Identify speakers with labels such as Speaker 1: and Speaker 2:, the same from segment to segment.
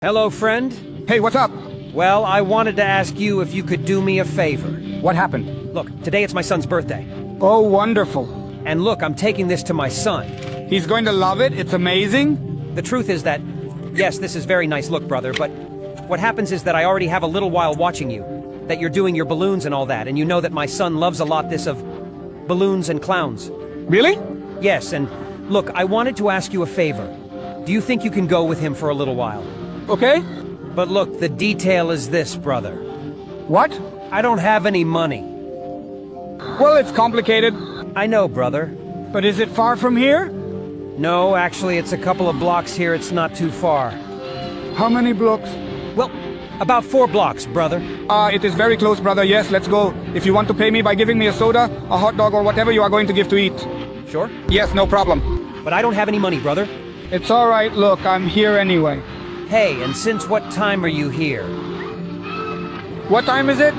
Speaker 1: Hello, friend.
Speaker 2: Hey, what's up?
Speaker 1: Well, I wanted to ask you if you could do me a favor.
Speaker 2: What happened?
Speaker 1: Look, today it's my son's birthday.
Speaker 2: Oh, wonderful.
Speaker 1: And look, I'm taking this to my son.
Speaker 2: He's going to love it. It's amazing.
Speaker 1: The truth is that, yes, this is very nice look, brother, but what happens is that I already have a little while watching you. That you're doing your balloons and all that, and you know that my son loves a lot this of balloons and clowns.
Speaker 2: Really?
Speaker 1: Yes, and look, I wanted to ask you a favor. Do you think you can go with him for a little while?
Speaker 2: Okay.
Speaker 1: But look, the detail is this, brother.
Speaker 2: What?
Speaker 1: I don't have any money.
Speaker 2: Well, it's complicated.
Speaker 1: I know, brother.
Speaker 2: But is it far from here?
Speaker 1: No, actually, it's a couple of blocks here. It's not too far.
Speaker 2: How many blocks?
Speaker 1: Well, about four blocks, brother.
Speaker 2: Uh, it is very close, brother. Yes, let's go. If you want to pay me by giving me a soda, a hot dog, or whatever you are going to give to eat.
Speaker 1: Sure?
Speaker 2: Yes, no problem.
Speaker 1: But I don't have any money, brother.
Speaker 2: It's all right. Look, I'm here anyway.
Speaker 1: Hey, and since what time are you here?
Speaker 2: What time is it?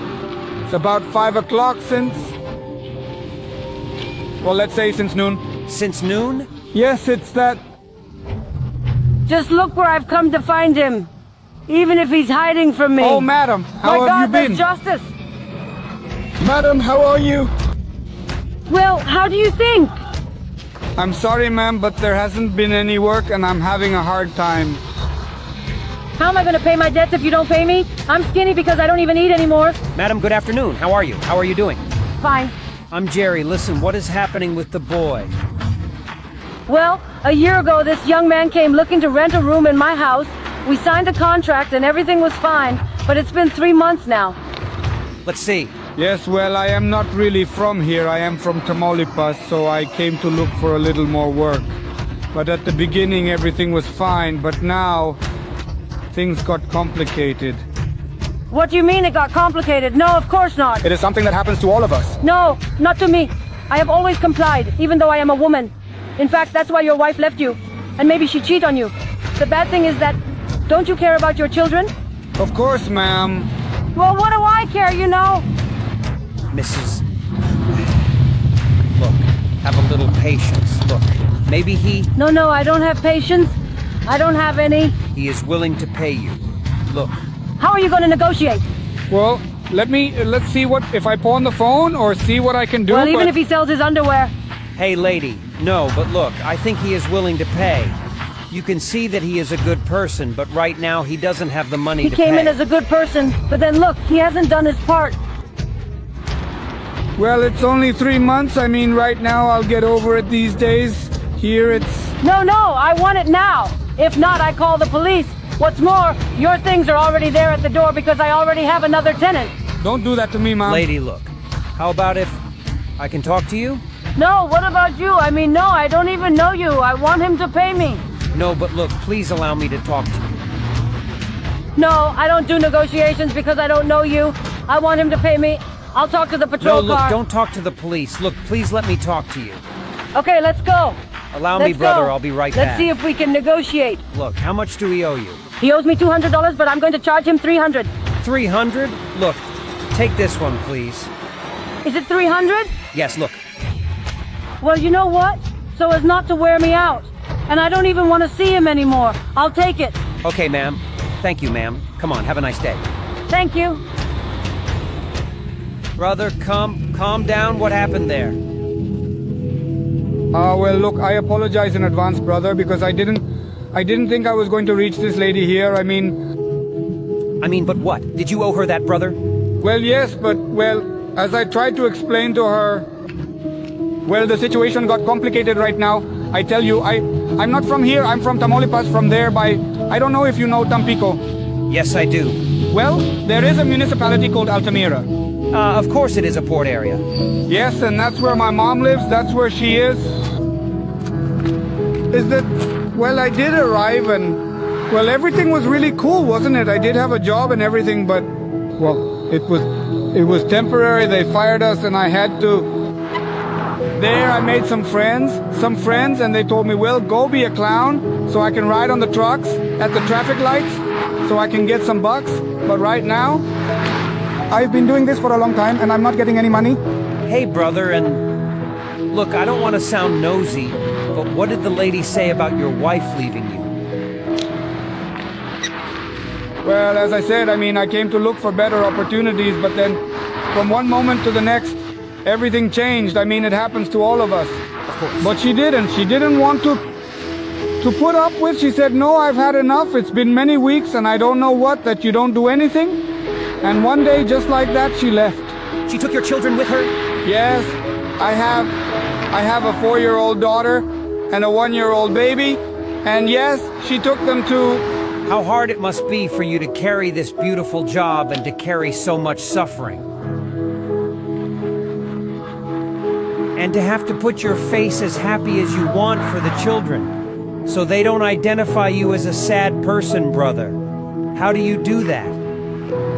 Speaker 2: It's about five o'clock since... Well, let's say since noon.
Speaker 1: Since noon?
Speaker 2: Yes, it's that...
Speaker 3: Just look where I've come to find him. Even if he's hiding from me.
Speaker 2: Oh, madam, how
Speaker 3: My
Speaker 2: have
Speaker 3: God,
Speaker 2: you been?
Speaker 3: that's justice.
Speaker 2: Madam, how are you?
Speaker 3: Well, how do you think?
Speaker 2: I'm sorry, ma'am, but there hasn't been any work and I'm having a hard time.
Speaker 3: How am I going to pay my debts if you don't pay me? I'm skinny because I don't even eat anymore.
Speaker 1: Madam, good afternoon. How are you? How are you doing?
Speaker 3: Fine.
Speaker 1: I'm Jerry. Listen, what is happening with the boy?
Speaker 3: Well, a year ago, this young man came looking to rent a room in my house. We signed a contract and everything was fine, but it's been three months now.
Speaker 1: Let's see.
Speaker 2: Yes, well, I am not really from here. I am from Tamaulipas, so I came to look for a little more work. But at the beginning, everything was fine, but now, things got complicated.
Speaker 3: What do you mean it got complicated? No, of course not.
Speaker 2: It is something that happens to all of us.
Speaker 3: No, not to me. I have always complied, even though I am a woman. In fact, that's why your wife left you. And maybe she cheat on you. The bad thing is that, don't you care about your children?
Speaker 2: Of course, ma'am.
Speaker 3: Well, what do I care, you know?
Speaker 1: Mrs. Look, have a little patience. Look, maybe he...
Speaker 3: No, no, I don't have patience. I don't have any.
Speaker 1: He is willing to pay you. Look,
Speaker 3: How are you going to negotiate?
Speaker 2: Well, let me, uh, let's see what, if I pawn the phone or see what I can do.
Speaker 3: well, even
Speaker 2: but-
Speaker 3: if he sells his underwear.
Speaker 1: Hey, lady. No, but look, I think he is willing to pay. You can see that he is a good person, but right now he doesn't have the money
Speaker 3: He
Speaker 1: to
Speaker 3: came
Speaker 1: pay.
Speaker 3: in as a good person, but then look, he hasn't done his part.
Speaker 2: Well, it's only three months. I mean, right now I'll get over it these days. Here it's...
Speaker 3: No, no, I want it now. If not, I call the police. What's more, your things are already there at the door because I already have another tenant.
Speaker 2: Don't do that to me, ma'am.
Speaker 1: Lady, look. How about if I can talk to you?
Speaker 3: No, what about you? I mean, no, I don't even know you. I want him to pay me.
Speaker 1: No, but look, please allow me to talk to you.
Speaker 3: No, I don't do negotiations because I don't know you. I want him to pay me. I'll talk to the patrol car.
Speaker 1: No,
Speaker 3: patrol
Speaker 1: look,
Speaker 3: car.
Speaker 1: don't talk to the police. Look, please let me talk to you.
Speaker 3: Okay, let's go.
Speaker 1: Allow
Speaker 3: Let's
Speaker 1: me, brother.
Speaker 3: go.
Speaker 1: I'll be right back.
Speaker 3: Let's see if we can negotiate.
Speaker 1: Look, how much do we owe you?
Speaker 3: He owes me $200, but I'm going to charge him 300.
Speaker 1: 300? Look, take this one, please.
Speaker 3: Is it 300?
Speaker 1: Yes, look.
Speaker 3: Well, you know what? So as not to wear me out. And I don't even want to see him anymore. I'll take it.
Speaker 1: Okay, ma'am. Thank you, ma'am. Come on, have a nice day.
Speaker 3: Thank you.
Speaker 1: Brother, calm, calm down. What happened there?
Speaker 2: Ah, well, look, I apologize in advance, brother, because I didn't... I didn't think I was going to reach this lady here. I mean,
Speaker 1: I mean, but what? Did you owe her that, brother?
Speaker 2: well, yes, but, well, as I tried to explain to her... Well, the situation got complicated right now. I tell you, I... I'm not from here. I'm from Tamaulipas, from there by... I don't know if you know Tampico.
Speaker 1: Yes, I do.
Speaker 2: Well, there is a municipality called Altamira.
Speaker 1: Uh, of course it is a port area.
Speaker 2: Yes, and that's where my mom lives. That's where she is. Is that... Well, I did arrive and... Well, everything was really cool, wasn't it? I did have a job and everything, but... Well, it was... It was temporary. They fired us and I had to... There I made some friends, some friends, and they told me, well, go be a clown so I can ride on the trucks at the traffic lights so I can get some bucks. But right now, I've been doing this for a long time and I'm not getting any money.
Speaker 1: Hey, brother, and look, I don't want to sound nosy, but what did the lady say about your wife leaving you?
Speaker 2: Well, as I said, I mean, I came to look for better opportunities, but then from one moment to the next, everything changed. I mean, it happens to all of us.
Speaker 1: Of course.
Speaker 2: But she didn't. She didn't want to to put up with. She said, "No, I've had enough. It's been many weeks and I don't know what that you don't do anything." And one day just like that she left.
Speaker 1: She took your children with her?
Speaker 2: Yes, I have I have a 4-year-old daughter and a 1-year-old baby. And yes, she took them to
Speaker 1: How hard it must be for you to carry this beautiful job and to carry so much suffering. And to have to put your face as happy as you want for the children, so they don't identify you as a sad person, brother. How do you do that?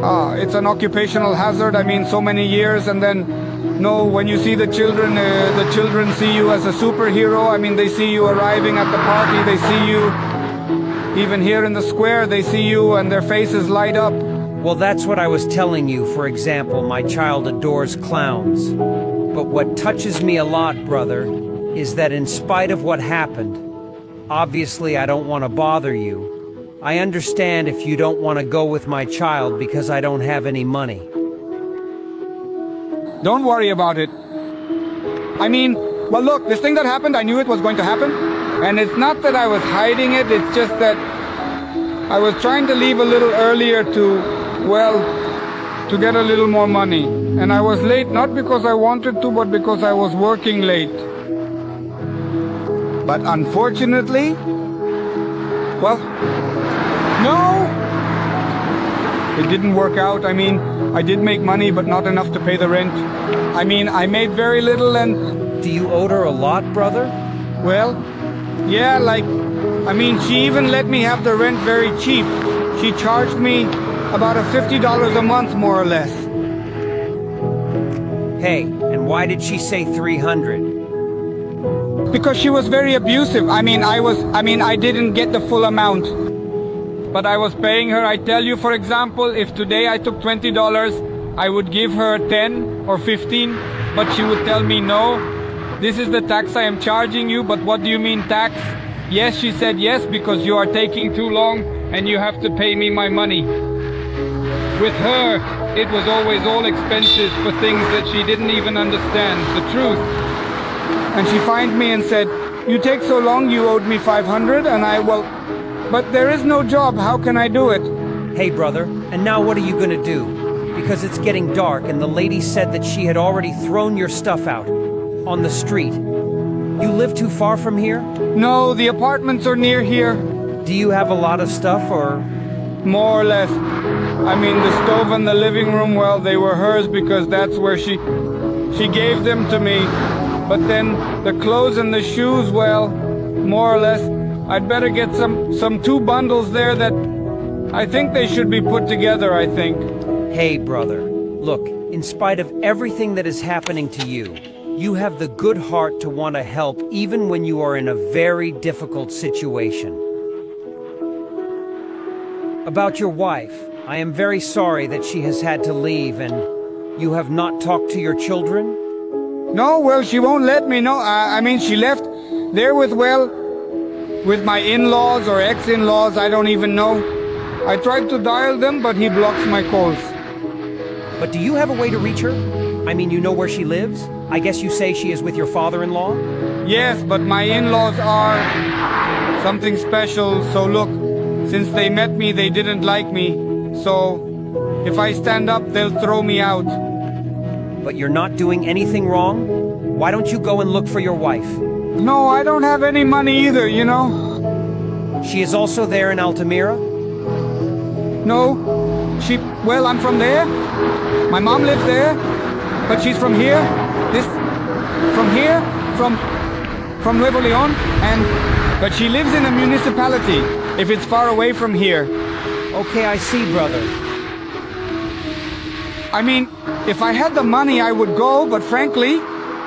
Speaker 2: Ah, it's an occupational hazard. I mean, so many years, and then, no, when you see the children, uh, the children see you as a superhero. I mean, they see you arriving at the party. They see you, even here in the square, they see you, and their faces light up.
Speaker 1: Well, that's what I was telling you. For example, my child adores clowns. But what touches me a lot, brother, is that in spite of what happened, obviously I don't want to bother you. I understand if you don't want to go with my child because I don't have any money.
Speaker 2: Don't worry about it. I mean, well, look, this thing that happened, I knew it was going to happen. And it's not that I was hiding it, it's just that I was trying to leave a little earlier to, well, to get a little more money. And I was late not because I wanted to, but because I was working late. But unfortunately, no! It didn't work out. I mean, I did make money, but not enough to pay the rent. I mean, I made very little and,
Speaker 1: Do you owe her a lot, brother?
Speaker 2: well, yeah, like, I mean, she even let me have the rent very cheap. She charged me about a $50 a month, more or less.
Speaker 1: Hey, and why did she say 300?
Speaker 2: Because she was very abusive. I mean, I was, I mean, I didn't get the full amount. But I was paying her. I tell you, for example, if today I took $20, I would give her 10 or 15, but she would tell me, no, this is the tax I am charging you, but what do you mean tax? Yes, she said yes, because you are taking too long and you have to pay me my money. With her, it was always all expenses for things that she didn't even understand, the truth. And she fined me and said, you take so long, you owed me 500, and I, well, but there is no job, how can I do it?
Speaker 1: Hey, brother, and now what are you gonna do? Because it's getting dark and the lady said that she had already thrown your stuff out on the street. You live too far from here?
Speaker 2: No, the apartments are near here,
Speaker 1: Do you have a lot of stuff or
Speaker 2: more or less. I mean, the stove and the living room, well, they were hers because that's where she, she gave them to me. But then the clothes and the shoes, well, more or less, I'd better get some, some two bundles there that I think they should be put together, I think.
Speaker 1: Hey, brother, look, in spite of everything that is happening to you, you have the good heart to want to help even when you are in a very difficult situation. About your wife, I am very sorry that she has had to leave and you have not talked to your children?
Speaker 2: No, well, she won't let me know. I, I mean, she left there with, well, with my in-laws or ex-in-laws, I don't even know. I tried to dial them, but he blocks my calls.
Speaker 1: But do you have a way to reach her? I mean, you know where she lives? I guess you say she is with your father-in-law?
Speaker 2: Yes, but my in-laws are something special, so look, since they met me, they didn't like me, so if I stand up, they'll throw me out.
Speaker 1: But you're not doing anything wrong? Why don't you go and look for your wife?
Speaker 2: No, I don't have any money either, you know?
Speaker 1: She is also there in Altamira?
Speaker 2: No, she, well, I'm from there. My mom lives there, but she's from here. This, from here, from, from Nuevo Leon, and, but she lives in a municipality, if it's far away from here.
Speaker 1: Okay, I see, brother.
Speaker 2: I mean, if I had the money, I would go, but frankly,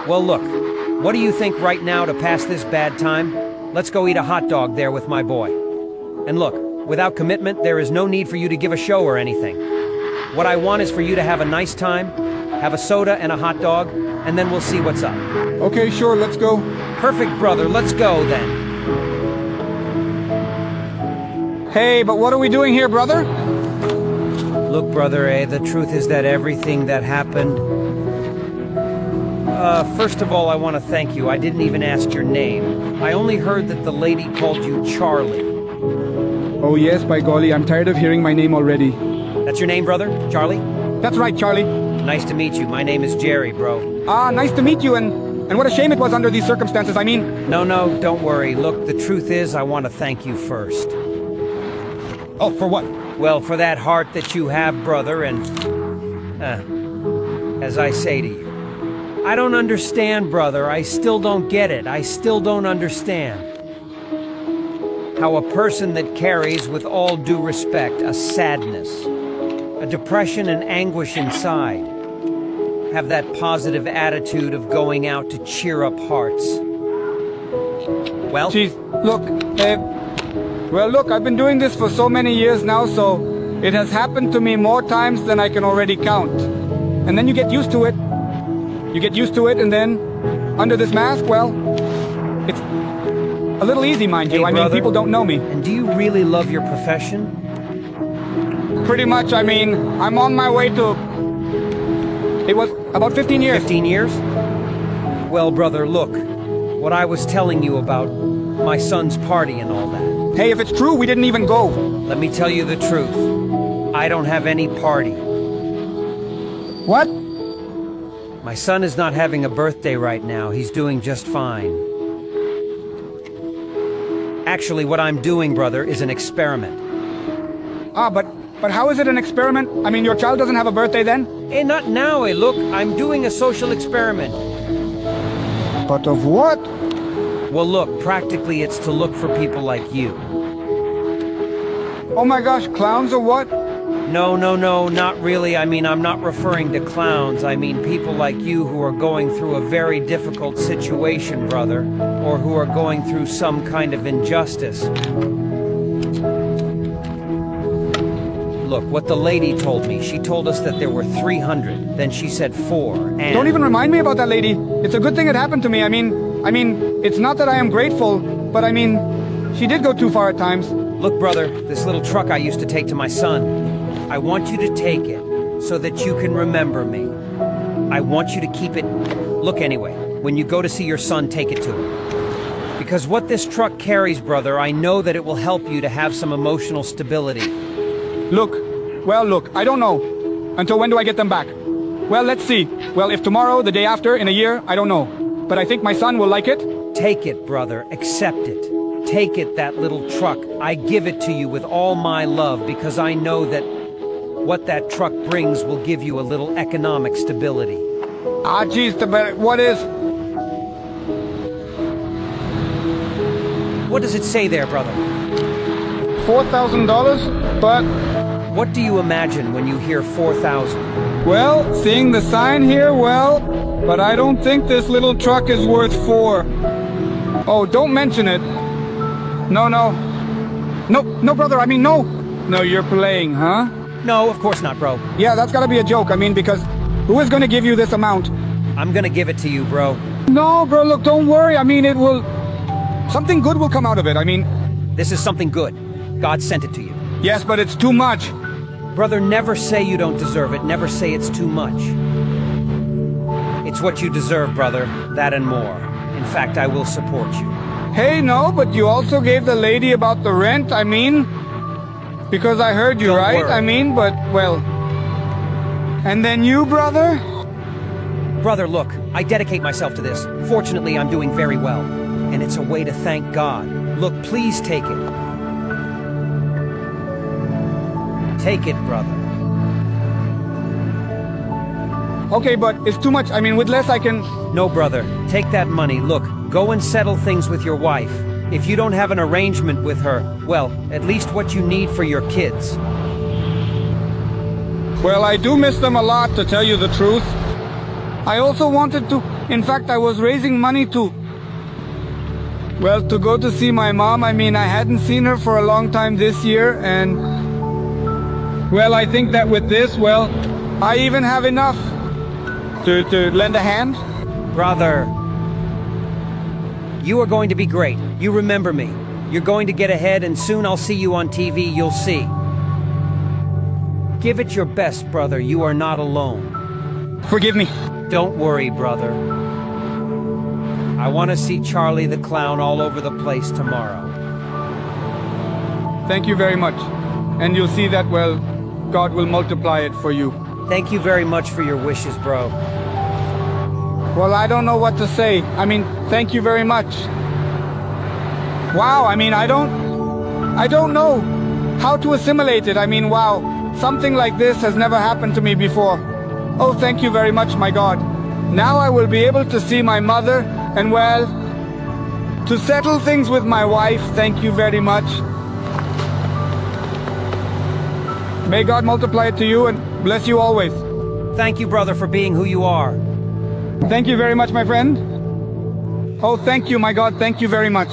Speaker 1: Well, look, what do you think right now to pass this bad time? Let's go eat a hot dog there with my boy. And look, without commitment, there is no need for you to give a show or anything. What I want is for you to have a nice time, have a soda and a hot dog, and then we'll see what's up.
Speaker 2: okay, sure, let's go.
Speaker 1: Perfect, brother. Let's go then.
Speaker 2: Hey, but what are we doing here, brother?
Speaker 1: Look, brother, eh, the truth is that everything that happened... Uh, first of all, I want to thank you. I didn't even ask your name. I only heard that the lady called you Charlie.
Speaker 2: Oh yes, by golly, I'm tired of hearing my name already.
Speaker 1: That's your name, brother? Charlie?
Speaker 2: That's right, Charlie.
Speaker 1: Nice to meet you. My name is Jerry, bro.
Speaker 2: Ah, nice to meet you, and, and what a shame it was under these circumstances. I mean,
Speaker 1: No, no, don't worry. Look, the truth is, I want to thank you first.
Speaker 2: oh, for what?
Speaker 1: Well, for that heart that you have, brother, and... Uh, as I say to you, I don't understand, brother. I still don't get it. I still don't understand. How a person that carries, with all due respect, a sadness, a depression and anguish inside, have that positive attitude of going out to cheer up hearts. Well,
Speaker 2: look, well, look, I've been doing this for so many years now, so it has happened to me more times than I can already count. And then you get used to it. You get used to it, and then under this mask, well, it's a little easy, mind you.
Speaker 1: Hey,
Speaker 2: I mean, people don't know me.
Speaker 1: and do you really love your profession?
Speaker 2: Pretty much, I mean, I'm on my way to. It was about 15 years.
Speaker 1: 15 years? Well, brother, look. What I was telling you about my son's party and all that.
Speaker 2: Hey, if it's true, we didn't even go.
Speaker 1: Let me tell you the truth. I don't have any party.
Speaker 2: What?
Speaker 1: My son is not having a birthday right now. He's doing just fine. Actually, what I'm doing, brother, is an experiment.
Speaker 2: Ah, but but how is it an experiment? I mean, your child doesn't have a birthday then?
Speaker 1: Eh, not now, eh, look. I'm doing a social experiment.
Speaker 2: But of what?
Speaker 1: Well, look, practically it's to look for people like you.
Speaker 2: Oh my gosh, clowns or what?
Speaker 1: No, no, no, not really. I mean, I'm not referring to clowns. I mean people like you who are going through a very difficult situation, brother, or who are going through some kind of injustice. Look, what the lady told me, she told us that there were 300, then she said four, and...
Speaker 2: Don't even remind me about that lady. It's a good thing it happened to me. I mean, I mean, it's not that I am grateful, but I mean, she did go too far at times.
Speaker 1: Look, brother, this little truck I used to take to my son. I want you to take it so that you can remember me. I want you to keep it. Look, anyway, when you go to see your son, take it to him. Because what this truck carries, brother, I know that it will help you to have some emotional stability.
Speaker 2: Look, well, look, I don't know. Until when do I get them back? Well, let's see. Well, if tomorrow, the day after, in a year, I don't know. But I think my son will like it.
Speaker 1: Take it, brother. Accept it. Take it, that little truck. I give it to you with all my love because I know that what that truck brings will give you a little economic stability.
Speaker 2: Ah, geez, the, but what is?
Speaker 1: What does it say there, brother?
Speaker 2: $4,000? But,
Speaker 1: What do you imagine when you hear 4,000?
Speaker 2: well, seeing the sign here, well, but I don't think this little truck is worth four. Oh, don't mention it. No, no. No, no, brother, I mean, no. No, you're playing, huh?
Speaker 1: No, of course not, bro.
Speaker 2: Yeah, that's gotta be a joke. I mean, because who is gonna give you this amount?
Speaker 1: I'm gonna give it to you, bro.
Speaker 2: No, bro, look, don't worry. I mean, it will. Something good will come out of it. I mean,
Speaker 1: This is something good. God sent it to you.
Speaker 2: yes, but it's too much.
Speaker 1: Brother, never say you don't deserve it. Never say it's too much. It's what you deserve, brother. That and more. In fact, I will support you.
Speaker 2: Hey, no, but you also gave the lady about the rent. I mean, because I heard you,
Speaker 1: Don't
Speaker 2: right?
Speaker 1: worry.
Speaker 2: I mean, but, well. And then you, brother?
Speaker 1: Brother, look, I dedicate myself to this. Fortunately, I'm doing very well. And it's a way to thank God. Look, please take it. Take it, brother.
Speaker 2: Okay, but it's too much. I mean, with less I can.
Speaker 1: No, brother. Take that money. Look, go and settle things with your wife. If you don't have an arrangement with her, well, at least what you need for your kids.
Speaker 2: Well, I do miss them a lot, to tell you the truth. I also wanted to. In fact, I was raising money to. Well, to go to see my mom. I mean, I hadn't seen her for a long time this year, and. Well, I think that with this, well, I even have enough to, to lend a hand.
Speaker 1: Brother. You are going to be great. You remember me. You're going to get ahead, and soon I'll see you on TV. You'll see. Give it your best, brother. You are not alone.
Speaker 2: Forgive me.
Speaker 1: Don't worry, brother. I want to see Charlie the Clown all over the place tomorrow.
Speaker 2: Thank you very much. And you'll see that, well, God will multiply it for you.
Speaker 1: Thank you very much for your wishes, bro.
Speaker 2: Well, I don't know what to say. I mean, thank you very much. Wow, I mean, I don't... I don't know how to assimilate it. I mean, wow, something like this has never happened to me before. Oh, thank you very much, my God. Now I will be able to see my mother, and well, to settle things with my wife, thank you very much. May God multiply it to you and bless you always.
Speaker 1: Thank you, brother, for being who you are.
Speaker 2: Thank you very much, my friend. Oh, thank you, my God, thank you very much.